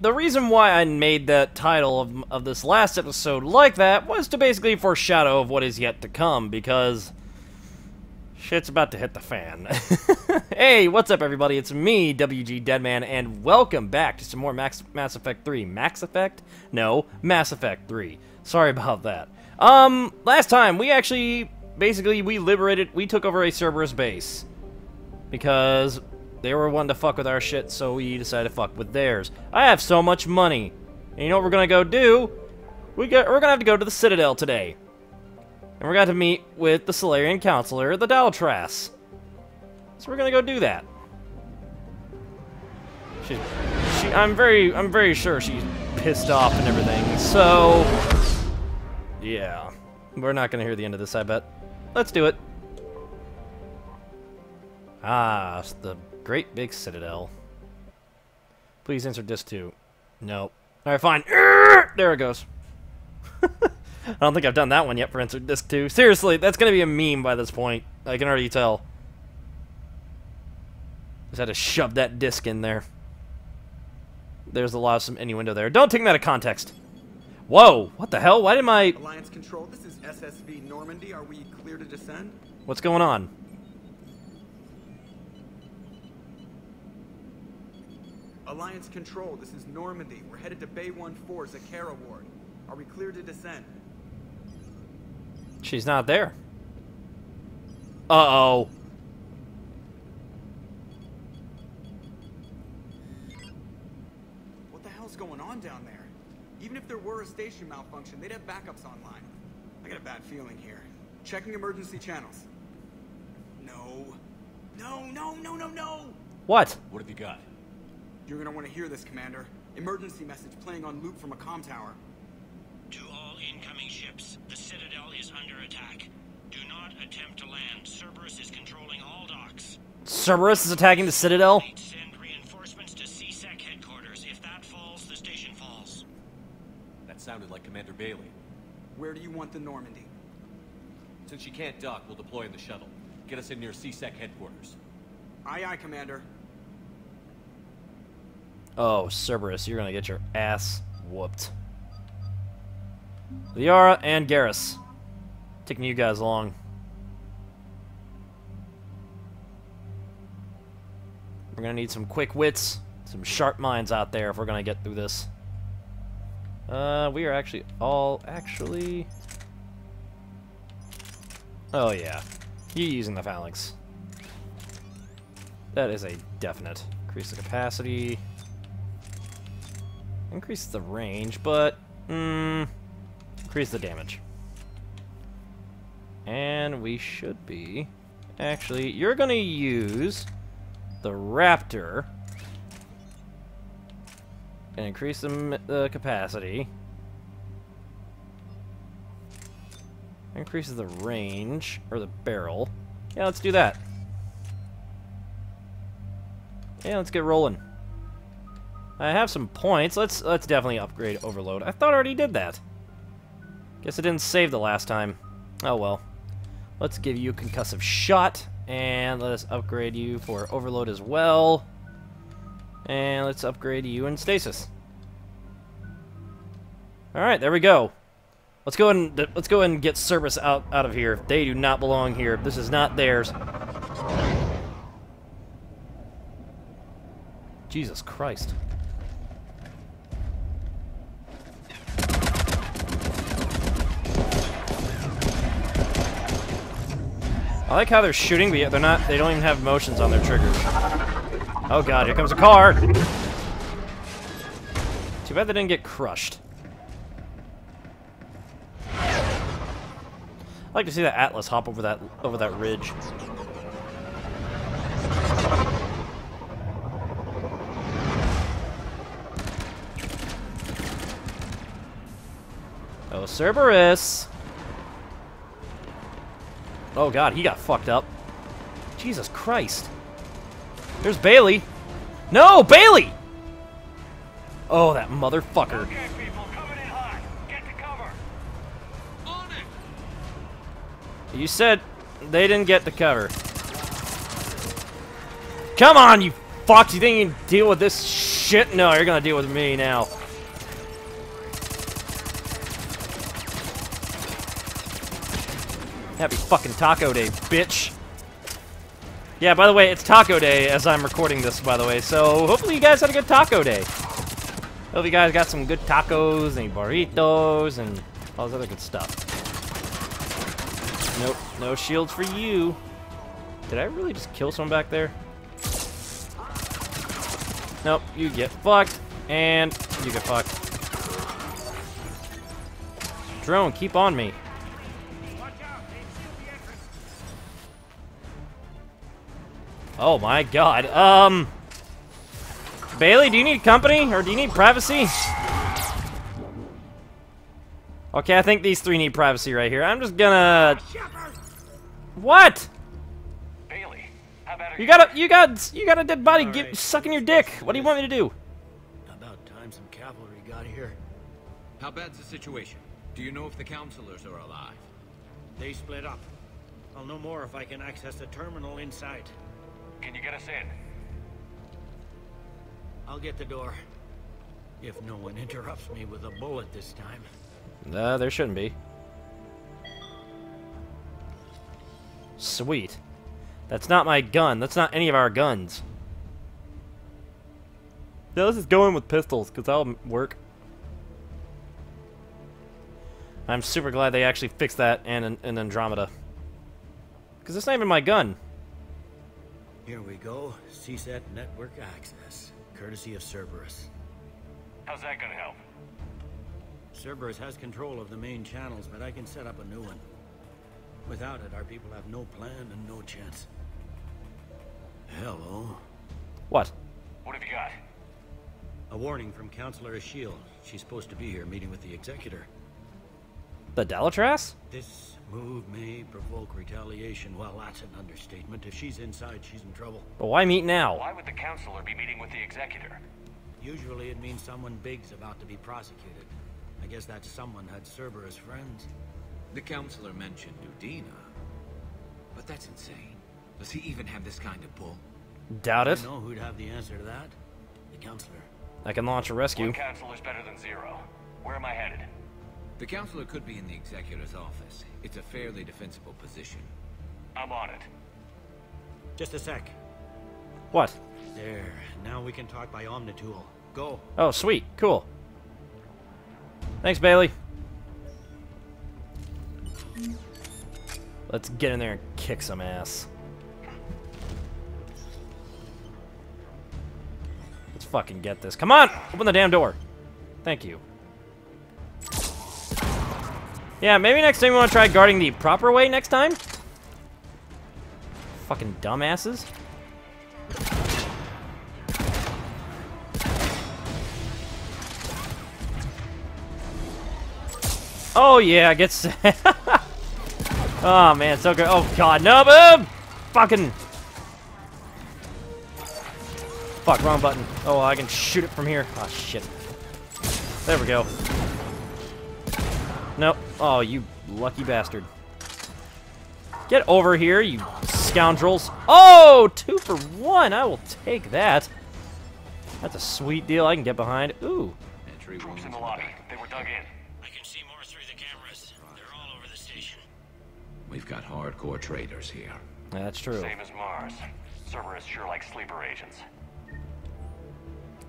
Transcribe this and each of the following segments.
the reason why I made that title of, of this last episode like that was to basically foreshadow of what is yet to come, because shit's about to hit the fan. hey, what's up everybody? It's me, WG Deadman, and welcome back to some more Max, Mass Effect 3. Max Effect? No, Mass Effect 3. Sorry about that. Um, last time, we actually, basically, we liberated, we took over a Cerberus base. Because they were wanting to fuck with our shit, so we decided to fuck with theirs. I have so much money. And you know what we're gonna go do? We got, we're gonna have to go to the Citadel today. And we're going to meet with the Salarian Counselor, the Dalatrass. So we're gonna go do that. She's, she, I'm very, I'm very sure she's pissed off and everything. So, yeah, we're not gonna hear the end of this. I bet. Let's do it. Ah, the Great Big Citadel. Please insert disc 2. Nope. Alright, fine. There it goes. I don't think I've done that one yet for insert disc 2. Seriously, that's going to be a meme by this point. I can already tell. Just had to shove that disc in there. There's a lot of some innuendo there. Don't take that out of context. Whoa, what the hell? Why did my... Alliance Control, this is SSV Normandy. Are we clear to descend? What's going on? Alliance Control, this is Normandy. We're headed to Bay 1-4, Zakera Ward. Are we clear to descend? She's not there. Uh-oh. What the hell's going on down there? Even if there were a station malfunction, they'd have backups online. I got a bad feeling here. Checking emergency channels. No. No, no, no, no, no! What? What have you got? You're gonna want to hear this, Commander. Emergency message playing on loop from a com tower. To all incoming ships, the Citadel is under attack. Do not attempt to land. Cerberus is controlling all docks. Cerberus is attacking the Citadel? Send reinforcements to CSEC headquarters. If that falls, the station falls. That sounded like Commander Bailey. Where do you want the Normandy? Since you can't dock, we'll deploy in the shuttle. Get us in near CSEC headquarters. Aye, aye, Commander. Oh, Cerberus, you're gonna get your ass whooped. Liara and Garrus. Taking you guys along. We're gonna need some quick wits, some sharp minds out there if we're gonna get through this. Uh, we are actually all actually... Oh yeah, you using the phalanx. That is a definite. Increase the capacity. Increase the range, but... Mm, increase the damage. And we should be... Actually, you're going to use the Raptor. And increase the, the capacity. Increases the range, or the barrel. Yeah, let's do that. Yeah, let's get rolling. I have some points. Let's let's definitely upgrade Overload. I thought I already did that. Guess I didn't save the last time. Oh well. Let's give you a concussive shot, and let us upgrade you for Overload as well. And let's upgrade you in Stasis. All right, there we go. Let's go and let's go and get Cerberus out out of here. They do not belong here. This is not theirs. Jesus Christ. I like how they're shooting, but yet they're not, they don't even have motions on their triggers. Oh god, here comes a car! Too bad they didn't get crushed. I'd like to see that Atlas hop over that, over that ridge. Oh, Cerberus! Oh god, he got fucked up. Jesus Christ. There's Bailey. No, Bailey! Oh, that motherfucker. Okay, people, coming in hot. Get to cover. On it. You said they didn't get the cover. Come on, you fucked. You think you can deal with this shit? No, you're gonna deal with me now. Happy fucking Taco Day, bitch. Yeah, by the way, it's Taco Day as I'm recording this, by the way, so hopefully you guys had a good Taco Day. Hope you guys got some good tacos and burritos and all this other good stuff. Nope, no shields for you. Did I really just kill someone back there? Nope, you get fucked, and you get fucked. Drone, keep on me. Oh my god. Um... Bailey, do you need company? Or do you need privacy? Okay, I think these three need privacy right here. I'm just gonna... What? Bailey, You got a, you got, you got a dead body get, sucking your dick. What do you want me to do? About time some cavalry got here. How bad's the situation? Do you know if the counselors are alive? They split up. I'll know more if I can access the terminal inside. Can you get us in? I'll get the door. If no one interrupts me with a bullet this time. Uh, there shouldn't be. Sweet. That's not my gun. That's not any of our guns. Yeah, let's just go in with pistols, because that'll work. I'm super glad they actually fixed that in, in Andromeda. Because it's not even my gun. Here we go. CSEC network access. Courtesy of Cerberus. How's that gonna help? Cerberus has control of the main channels, but I can set up a new one. Without it, our people have no plan and no chance. Hello. What? What have you got? A warning from Counselor Esheel. She's supposed to be here meeting with the Executor. The Dalatrass? This move may provoke retaliation. Well, that's an understatement. If she's inside, she's in trouble. But why meet now? Why would the counselor be meeting with the executor? Usually it means someone big's about to be prosecuted. I guess that someone had Cerberus friends. The counselor mentioned Udina. But that's insane. Does he even have this kind of pull? Doubt it. You know who'd have the answer to that? The counselor. I can launch a rescue. One counselor's better than zero. Where am I headed? The counselor could be in the executor's office. It's a fairly defensible position. I'm on it. Just a sec. What? There. Now we can talk by Omnitool. Go. Oh, sweet. Cool. Thanks, Bailey. Let's get in there and kick some ass. Let's fucking get this. Come on! Open the damn door. Thank you. Yeah, maybe next time we want to try guarding the proper way next time? Fucking dumbasses. Oh yeah, it gets. oh man, so good. Oh god, no, boom! Fucking. Fuck, wrong button. Oh, I can shoot it from here. Oh shit. There we go. Nope. Oh, you lucky bastard. Get over here, you scoundrels. Oh, two for one. I will take that. That's a sweet deal I can get behind. Ooh. Entry Troops in the lobby. back. They were dug in. I can see more through the cameras. They're all over the station. We've got hardcore traders here. That's true. Same as Mars. Cerberus sure likes sleeper agents.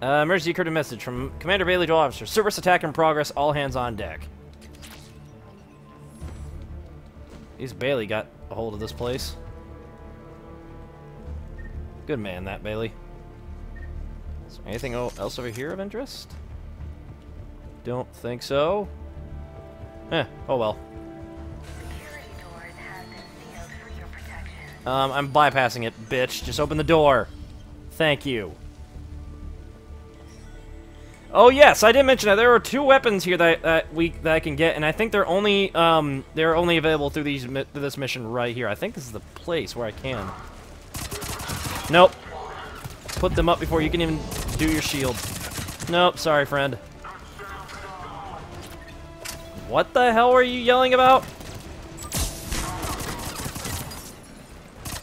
Uh, emergency occurred a message from Commander Bailey to Officer. officers. Cerberus attack in progress. All hands on deck. Least Bailey got a hold of this place. Good man, that Bailey. Is there anything else over here of interest? Don't think so. Eh, oh well. Um, I'm bypassing it, bitch. Just open the door. Thank you. Oh yes, I did mention that there are two weapons here that, that we that I can get, and I think they're only um they're only available through these through this mission right here. I think this is the place where I can. Nope. Put them up before you can even do your shield. Nope. Sorry, friend. What the hell are you yelling about?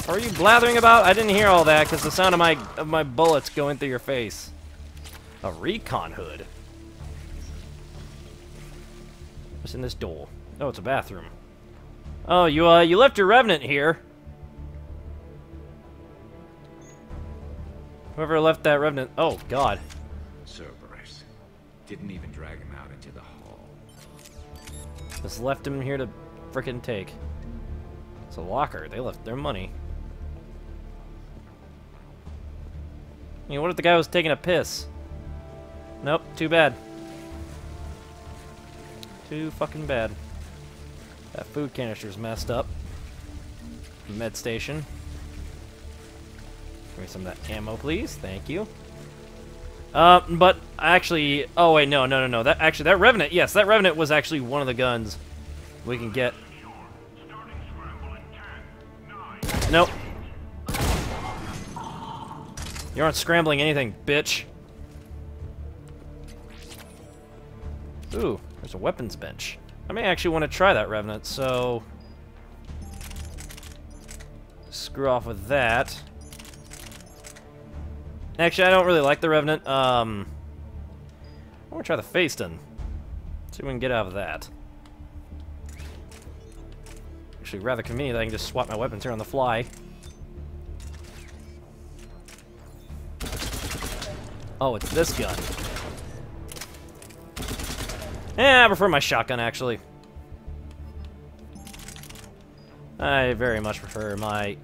What are you blathering about? I didn't hear all that because the sound of my of my bullets going through your face. A recon hood. What's in this door? Oh, it's a bathroom. Oh, you uh, you left your revenant here. Whoever left that revenant. Oh God. Cerberus. Didn't even drag him out into the hall. Just left him here to frickin' take. It's a locker. They left their money. I mean, what if the guy was taking a piss? Nope, too bad. Too fucking bad. That food canister's messed up. Med station. Give me some of that ammo, please. Thank you. Uh, but actually, oh wait, no, no, no, no. That actually, that revenant, yes, that revenant was actually one of the guns we can get. Nope. You aren't scrambling anything, bitch. Ooh, there's a weapons bench. I may actually want to try that Revenant, so... Screw off with that. Actually, I don't really like the Revenant. Um, I want to try the Phaeston. See what we can get out of that. Actually, rather convenient I can just swap my weapons here on the fly. Oh, it's this gun. Yeah, I prefer my shotgun, actually. I very much prefer my,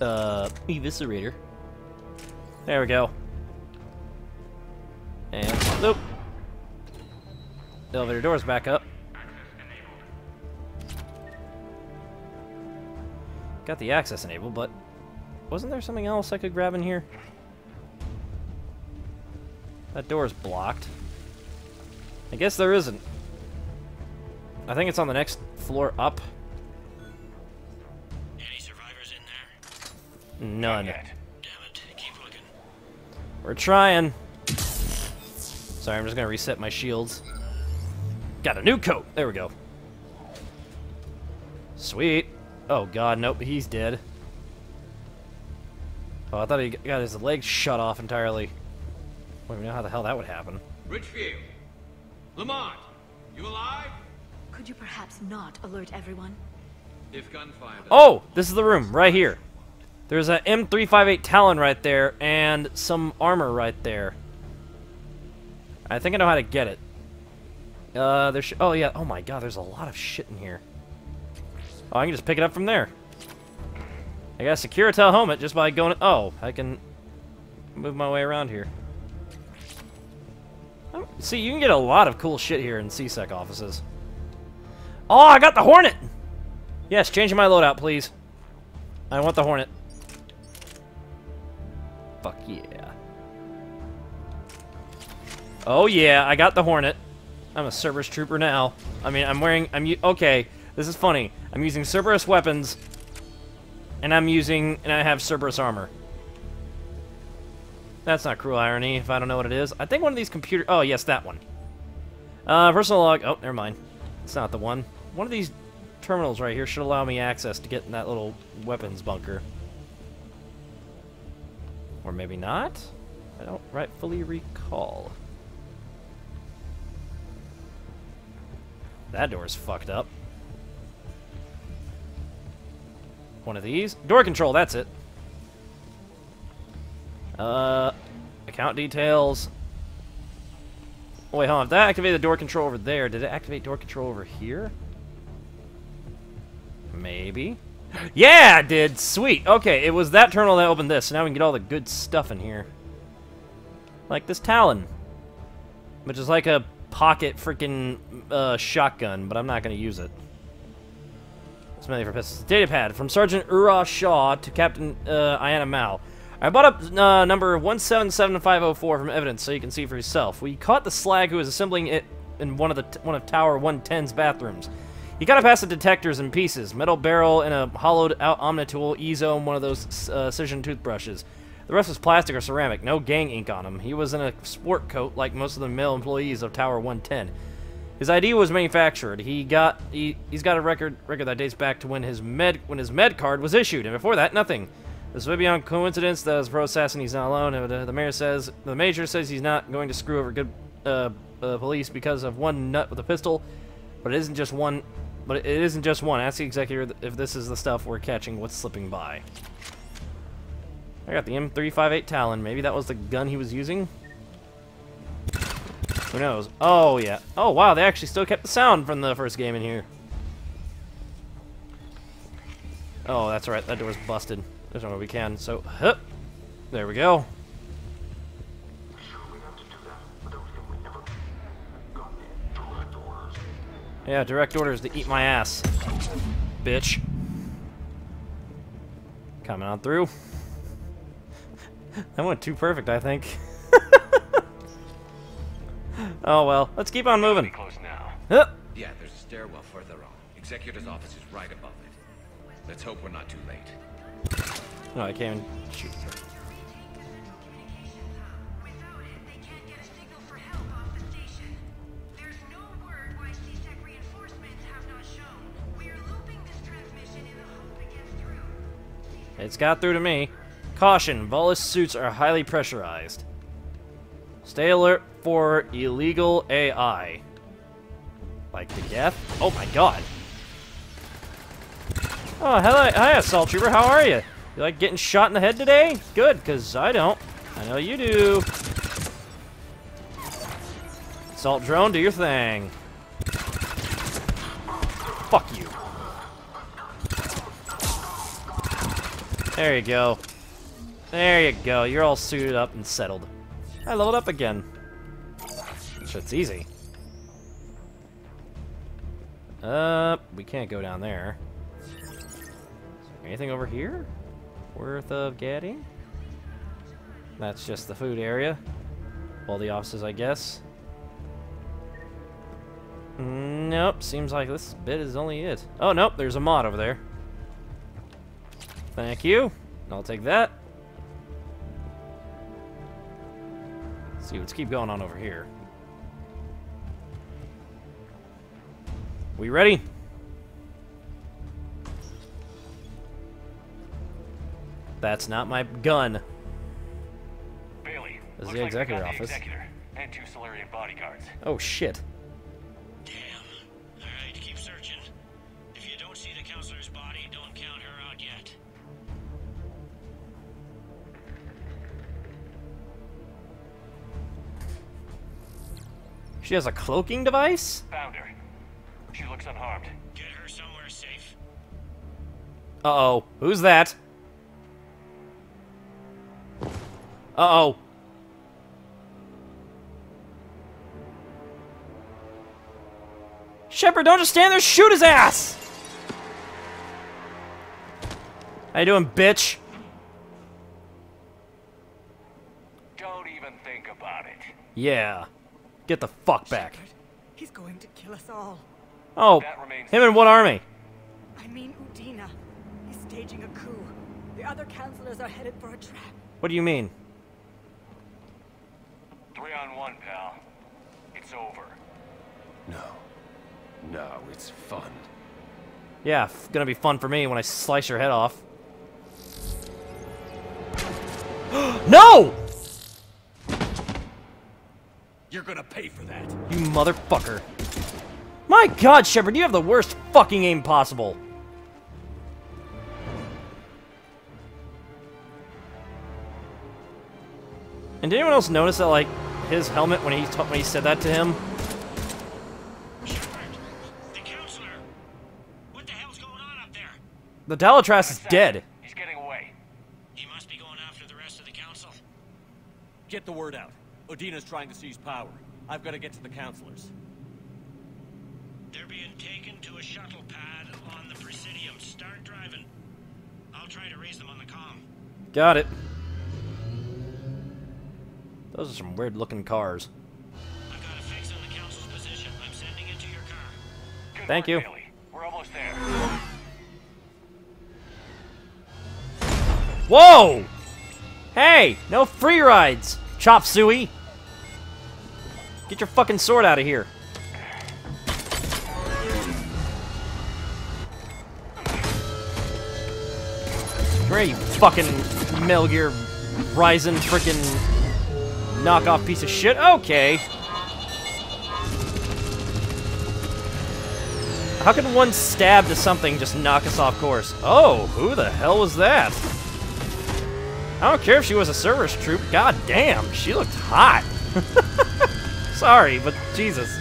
uh, Eviscerator. There we go. And, nope. The elevator door's back up. Got the access enabled, but wasn't there something else I could grab in here? That door's blocked. I guess there isn't. I think it's on the next floor up. Any survivors in there? None. Damn it. Keep looking. We're trying. Sorry, I'm just gonna reset my shields. Got a new coat. There we go. Sweet. Oh god, nope, he's dead. Oh, I thought he got his legs shut off entirely. I don't even know how the hell that would happen. Richfield! Lamont! You alive? Could you perhaps not alert everyone? If gunfire... Oh, this is the room right here. There's a M358 Talon right there and some armor right there. I think I know how to get it. Uh, there's oh yeah. Oh my god, there's a lot of shit in here. Oh, I can just pick it up from there. I got a Securitel helmet just by going. Oh, I can move my way around here. See, you can get a lot of cool shit here in CSEC offices. Oh, I got the Hornet! Yes, changing my loadout, please. I want the Hornet. Fuck yeah. Oh yeah, I got the Hornet. I'm a Cerberus trooper now. I mean, I'm wearing, I'm, okay, this is funny. I'm using Cerberus weapons, and I'm using, and I have Cerberus armor. That's not cruel irony, if I don't know what it is. I think one of these computer, oh yes, that one. Uh, personal log, oh, never mind. It's not the one. One of these terminals right here should allow me access to get in that little weapons bunker. Or maybe not? I don't rightfully recall. That door's fucked up. One of these. Door control, that's it. Uh, account details. Oh, wait, hold on. If that activated the door control over there, did it activate door control over here? Maybe. Yeah, it did. Sweet. Okay, it was that terminal that opened this. So now we can get all the good stuff in here. Like this Talon. Which is like a pocket freaking uh, shotgun, but I'm not going to use it. It's mainly for pistols. Data pad from Sergeant Ura Shaw to Captain uh, Iana Mao. I bought up uh, number 177504 from evidence so you can see for yourself. We caught the slag who was assembling it in one of the one of Tower 110's bathrooms. He got it past the detectors in pieces. Metal barrel and a hollowed out Omnitool Ezo and one of those uh, Cision toothbrushes. The rest was plastic or ceramic, no gang ink on him. He was in a sport coat like most of the male employees of Tower 110. His ID was manufactured. He got he he's got a record record that dates back to when his med when his med card was issued, and before that, nothing. This would be on coincidence that as pro assassin he's not alone. Uh, the mayor says the major says he's not going to screw over good uh, uh, police because of one nut with a pistol, but it isn't just one. But it isn't just one. Ask the executor if this is the stuff we're catching. What's slipping by? I got the M358 Talon. Maybe that was the gun he was using. Who knows? Oh, yeah. Oh, wow, they actually still kept the sound from the first game in here. Oh, that's right. That door's busted. There's no way we can. So, hup. There we go. Yeah, direct orders to eat my ass. Bitch. Coming on through. that went too perfect, I think. oh well, let's keep on moving. Close now. Huh. Yeah, there's a stairwell further on. Executor's office is right above it. Let's hope we're not too late. No, I can't even shoot. Through. It's got through to me. Caution, Volus suits are highly pressurized. Stay alert for illegal AI. Like the death? Oh my god. Oh, hello, hi, Assault Trooper, how are you? You like getting shot in the head today? Good, because I don't. I know you do. Assault Drone, do your thing. Fuck you. There you go. There you go. You're all suited up and settled. I leveled up again. Shit's easy. Uh, we can't go down there. Anything over here? Worth of getting? That's just the food area. All the offices, I guess. Nope, seems like this bit is only it. Oh, nope, there's a mod over there. Thank you. I'll take that. Let's see, let's keep going on over here. We ready? That's not my gun. Bailey, This is looks the like we executor the office. executor and two Salarian bodyguards. Oh shit. Damn. Alright, keep searching. If you don't see the counselor's body, don't count her out yet. She has a cloaking device? Found her. She looks unharmed. Get her somewhere safe. Uh-oh. Who's that? Uh-oh. Shepard, don't just stand there, shoot his ass! How you doing, bitch? Don't even think about it. Yeah. Get the fuck back. He's going to kill us all. Oh, him and what army? I mean Udina. He's staging a coup. The other counselors are headed for a trap. What do you mean? Three on one, pal. It's over. No. No, it's fun. Yeah, f- gonna be fun for me when I slice your head off. no! You're gonna pay for that. You motherfucker. My god, Shepard, you have the worst fucking aim possible. And did anyone else notice that, like, his helmet, when he, ta- when he said that to him, The counselor! What the hell's going on up there? the Dalatrass is dead. He's getting away. He must be going after the rest of the council. Get the word out. Udina's trying to seize power. I've got to get to the counselors. They're being taken to a shuttle pad on the Presidium. Start driving. I'll try to raise them on the comm. Got it. Those are some weird looking cars. Car. Thank you. Bailey. We're almost there. Whoa! Hey, no free rides, Chop Suey. Get your fucking sword out of here. Great you fucking Metal Gear Rising freaking knockoff piece of shit? Okay. How can one stab to something just knock us off course? Oh, who the hell was that? I don't care if she was a service troop. God damn, she looked hot. Sorry, but Jesus.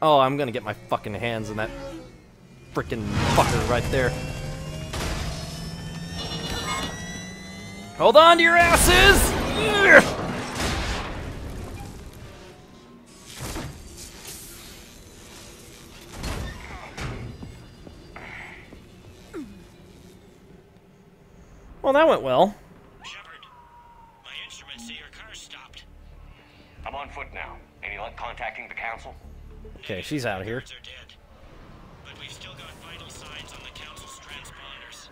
Oh, I'm gonna get my fucking hands in that freaking fucker right there. Hold on to your asses! Ugh. Well, that went well. Shepard, my instruments say your car's stopped. I'm on foot now. Any luck contacting the council? Okay, she's out of here. Birds are dead. But we've still got vital signs on the council's transponders.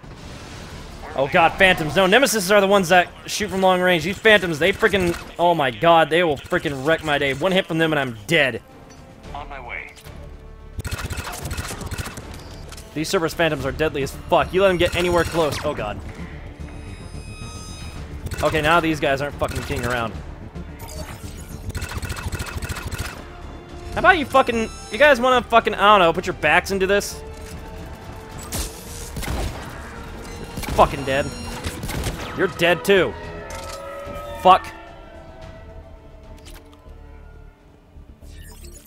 Oh god, phantoms. No, nemesis are the ones that shoot from long range. These phantoms, they freaking... Oh my god, they will freaking wreck my day. One hit from them and I'm dead. On my way. These Cerberus phantoms are deadly as fuck. You let them get anywhere close. Oh god. Okay, now these guys aren't fucking kidding around. How about you fucking... You guys want to fucking, I don't know, put your backs into this? Fucking dead. You're dead too. Fuck.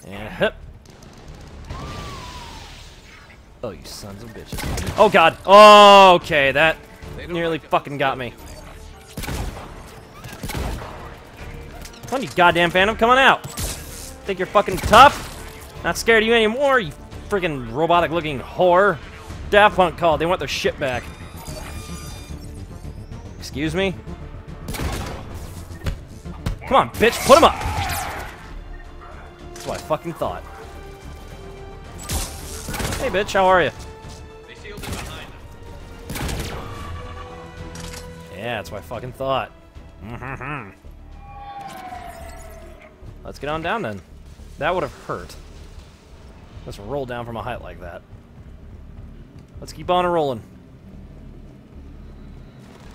Hip. Oh, you sons of bitches. Oh, God. Oh, okay, that nearly fucking got me. Come on, you goddamn phantom, come on out. Think you're fucking tough? Not scared of you anymore, you freaking robotic-looking whore. Daft Punk called. They want their shit back. Excuse me? Come on, bitch, put him up! That's what I fucking thought. Hey, bitch, how are you? Yeah, that's what I fucking thought. Let's get on down then. That would have hurt. Let's roll down from a height like that. Let's keep on rolling.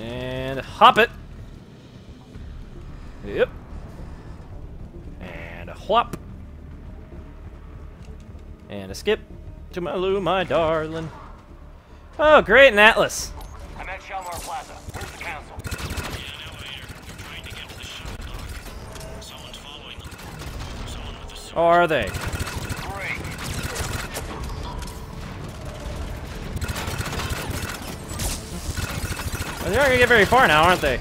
And hop it. Yep. And a whop. And a skip to my loo, my darling. Oh, great, an Atlas. I'm at Shalmar Plaza. Where's the council? In an elevator. They're trying to get to the shuttle dock. Someone's following them. Someone with a suit. Oh, are they? They're not gonna get very far now, aren't they?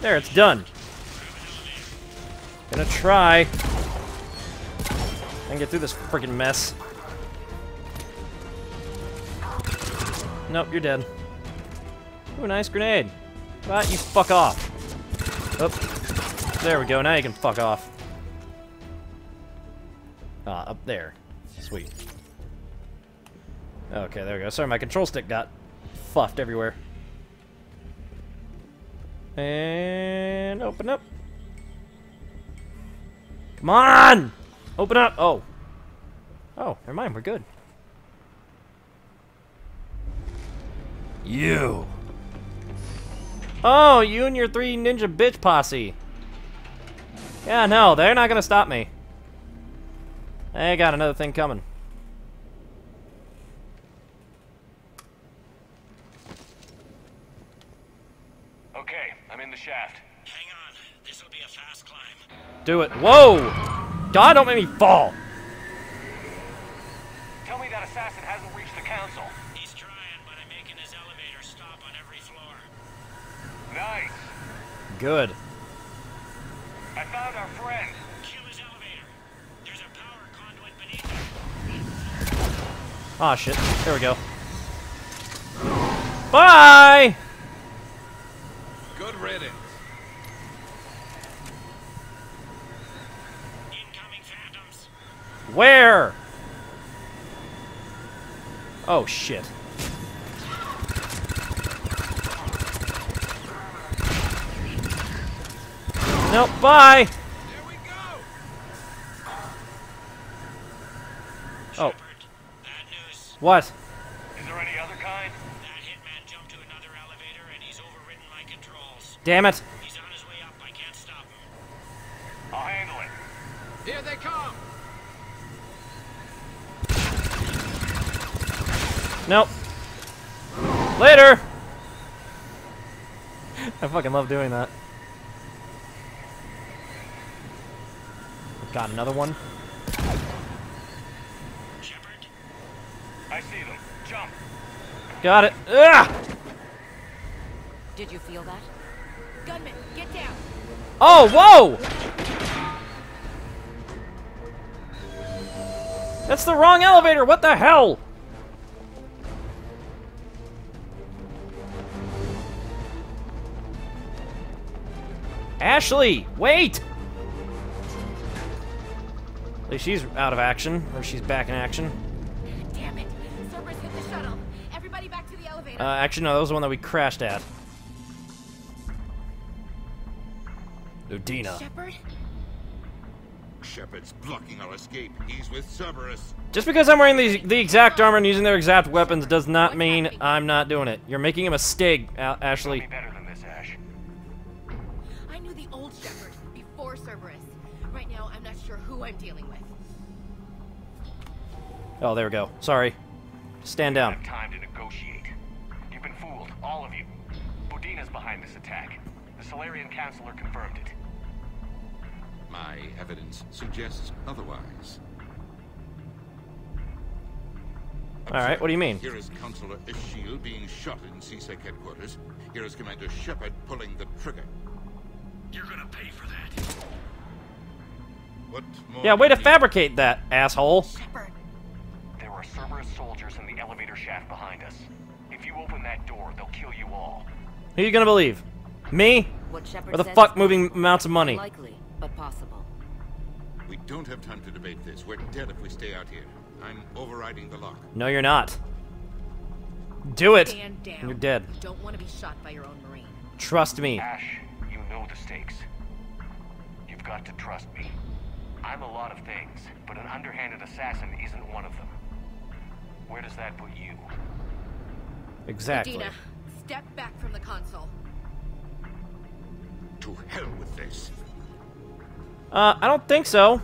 There, it's done. Gonna try and get through this freaking mess. Nope, you're dead. Ooh, nice grenade. But you fuck off. Oop. There we go, now you can fuck off. Ah, up there. Sweet. Okay, there we go. Sorry, my control stick got fuffed everywhere. And open up. Come on! Open up! Oh. Oh, never mind, we're good. You. Oh, you and your three ninja bitch posse. Yeah, no, they're not gonna stop me. I got another thing coming. Okay, I'm in the shaft. Hang on. This'll be a fast climb. Do it. Whoa! God, don't make me fall. Tell me that assassin hasn't reached the council. He's trying, but I'm making his elevator stop on every floor. Nice. Good. I found our friend. Kill his elevator. There's a power conduit beneath it. Ah, shit. There we go. Bye! Good riddance. Incoming phantoms. Where? Oh, shit. Nope, bye! There we go. What? Is there any other kind? That hitman Nope. Later! I fucking love doing that. Got another one. Shepard, I see them. Jump. Got it. Ugh! Did you feel that? Gunman, get down! Oh, whoa! That's the wrong elevator. What the hell? Ashley, wait! At least she's out of action, or she's back in action. Damn it! Cerberus hit the shuttle. Everybody back to the elevator. Uh, actually, no, that was the one that we crashed at. Udina. Shepard? Shepard's blocking our escape. He's with Cerberus. Just because I'm wearing the, the exact armor and using their exact weapons does not mean I'm not doing it. You're making a mistake, A- Ashley. I'm dealing with. Oh, there we go. Sorry. Stand down. Have time to negotiate. You've been fooled, all of you. Udina's behind this attack. The Salarian Counselor confirmed it. My evidence suggests otherwise. Alright, what do you mean? Here is Counselor Esheel being shot in CSEC headquarters. Here is Commander Shepard pulling the trigger. you're gonna pay for that. What more Yeah, way to fabricate that, asshole. Shepard. There are Cerberus soldiers in the elevator shaft behind us. If you open that door, they'll kill you all. Who you gonna believe? Me? What Or the fuck moving amounts of money? Unlikely, but possible. We don't have time to debate this. We're dead if we stay out here. I'm overriding the lock. No, you're not. Do it. Stand down. You're dead. You don't want to be shot by your own Marine. Trust me. Ash, you know the stakes. You've got to trust me. I'm a lot of things, but an underhanded assassin isn't one of them. Where does that put you? Exactly. Dina, step back from the console. To hell with this. Uh, I don't think so.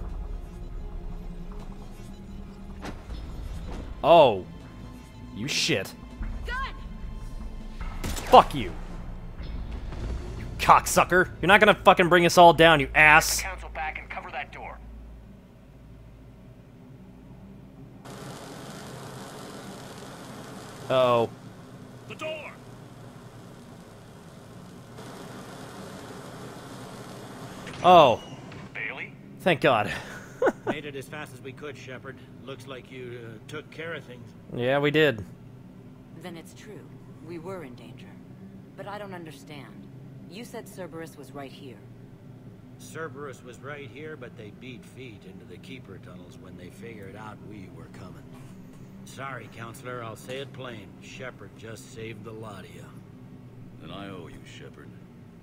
Oh. You shit. Gun! Fuck you. You cocksucker. You're not gonna fucking bring us all down, you ass. Council back and cover that door. Uh oh. The door! Oh. Bailey? Thank God. Made it as fast as we could, Shepard. Looks like you uh, took care of things. yeah, we did. Then it's true. We were in danger. But I don't understand. You said Cerberus was right here. Cerberus was right here, but they beat feet into the Keeper tunnels when they figured out we were coming. Sorry, Counselor, I'll say it plain. Shepard just saved the lot of you. And I owe you, Shepard,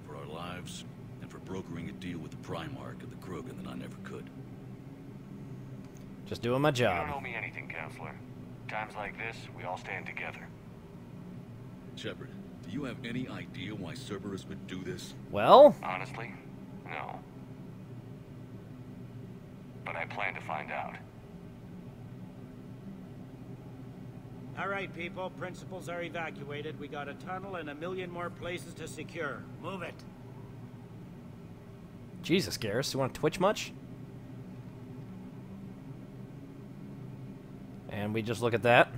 for our lives and for brokering a deal with the Primarch of the Krogan that I never could. Just doing my job. You job. don't owe me anything, Counselor. Times like this, we all stand together. Shepard, do you have any idea why Cerberus would do this? Well, Honestly, no. But I plan to find out. All right, people. Principals are evacuated. We got a tunnel and a million more places to secure. Move it. Jesus, Garrus, you want to twitch much? And we just look at that.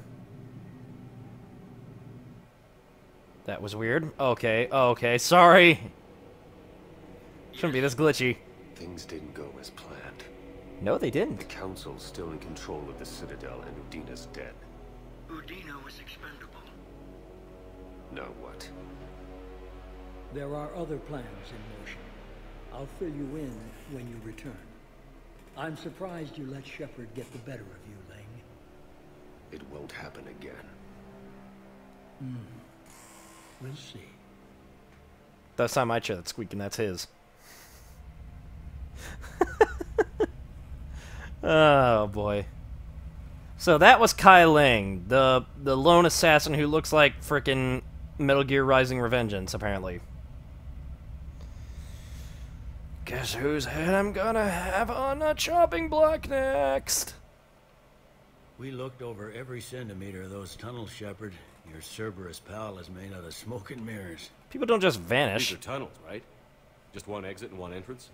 That was weird. Okay, okay, sorry. Shouldn't be this glitchy. Things didn't go as planned. No, they didn't. The Council's still in control of the Citadel and Udina's dead. Udina was expendable. Now what? There are other plans in motion. I'll fill you in when you return. I'm surprised you let Shepard get the better of you, Leng. It won't happen again. Hmm. We'll see. That's not my chair that's squeaking, that's his. oh boy. So that was Kai Leng, the the lone assassin who looks like frickin' Metal Gear Rising Revengeance, apparently. Guess whose head I'm gonna have on a chopping block next? We looked over every centimeter of those tunnels, Shepard. Your Cerberus pal is made out of smoke and mirrors. People don't just vanish. These are tunnels, right? Just one exit and one entrance?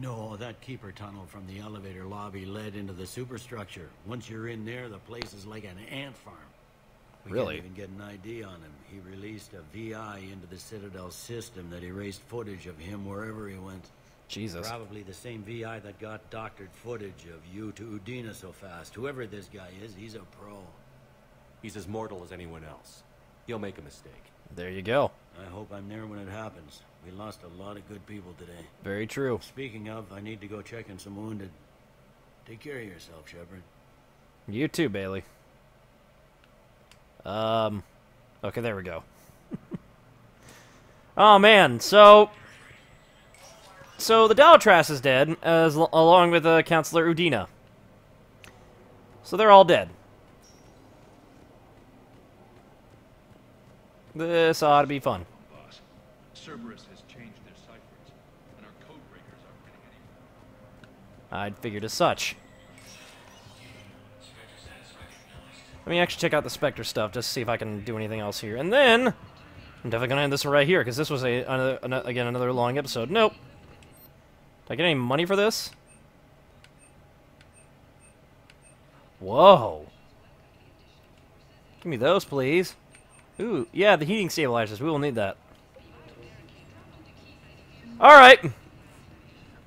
No, that keeper tunnel from the elevator lobby led into the superstructure. Once you're in there, the place is like an ant farm. We Really? can't even get an ID on him. He released a VI into the Citadel system that erased footage of him wherever he went. Jesus. Probably the same VI that got doctored footage of you to Udina so fast. Whoever this guy is, he's a pro. He's as mortal as anyone else. He'll make a mistake. There you go. I hope I'm there when it happens. We lost a lot of good people today. Very true. Speaking of, I need to go check in some wounded. Take care of yourself, Shepard. You too, Bailey. Um, okay, there we go. oh man, so so the Dalatrass is dead, as along with uh, Councilor Udina. So they're all dead. This ought to be fun. Boss, Cerberus has changed their ciphers, and our code breakers aren't getting any I'd figured as such. Let me actually check out the Spectre stuff, just to see if I can do anything else here. And then, I'm definitely going to end this one right here, because this was, a another, ano- again, another long episode. Nope. Did I get any money for this? Whoa. Give me those, please. Ooh, yeah, the heating stabilizers. We will need that. Alright.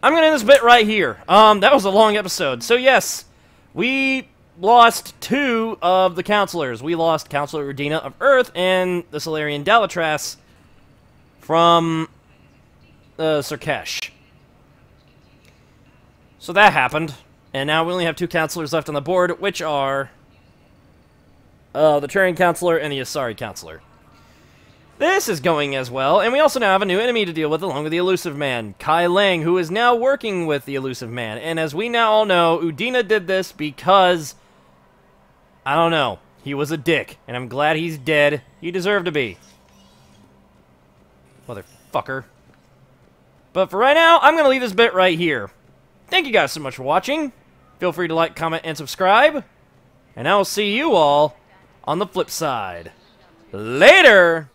I'm going to end this bit right here. Um, that was a long episode. So, yes, we lost two of the councilors. We lost Councilor Udina of Earth and the Salarian Dalatrass from uh, Sur'Kesh. So that happened. And now we only have two councilors left on the board, which are uh, the Turian Councilor and the Asari Councilor. This is going as well, and we also now have a new enemy to deal with along with the Illusive Man, Kai Leng, who is now working with the Illusive Man. And as we now all know, Udina did this because, I don't know, he was a dick, and I'm glad he's dead. He deserved to be. Motherfucker. But for right now, I'm going to leave this bit right here. Thank you guys so much for watching. Feel free to like, comment, and subscribe. And I will see you all on the flip side. Later!